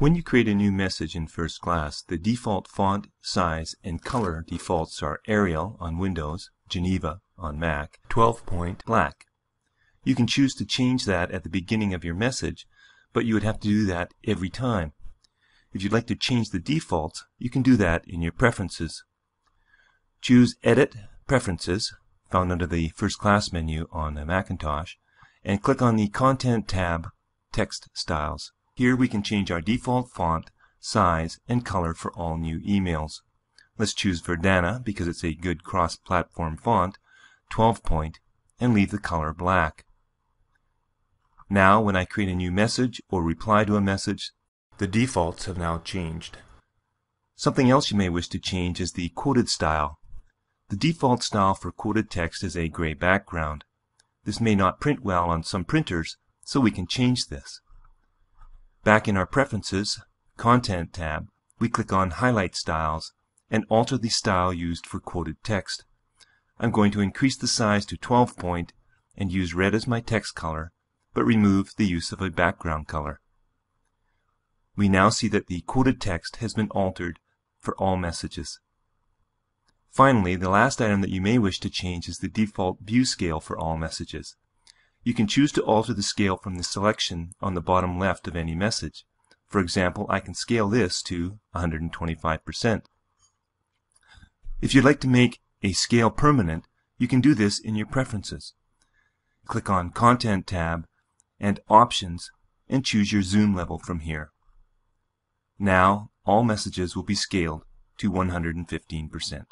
When you create a new message in FirstClass, the default font, size, and color defaults are Arial on Windows, Geneva on Mac, 12 point black. You can choose to change that at the beginning of your message, but you would have to do that every time. If you'd like to change the defaults, you can do that in your preferences. Choose Edit Preferences, found under the FirstClass menu on a Macintosh, and click on the Content tab, Text Styles. Here we can change our default font, size, and color for all new emails. Let's choose Verdana because it's a good cross-platform font, 12 point, and leave the color black. Now when I create a new message or reply to a message, the defaults have now changed. Something else you may wish to change is the quoted style. The default style for quoted text is a gray background. This may not print well on some printers, so we can change this. Back in our Preferences, Content tab, we click on Highlight Styles and alter the style used for quoted text. I'm going to increase the size to 12 point and use red as my text color, but remove the use of a background color. We now see that the quoted text has been altered for all messages. Finally, the last item that you may wish to change is the default view scale for all messages. You can choose to alter the scale from the selection on the bottom left of any message. For example, I can scale this to 125%. If you'd like to make a scale permanent, you can do this in your preferences. Click on Content tab and Options and choose your zoom level from here. Now, all messages will be scaled to 115%.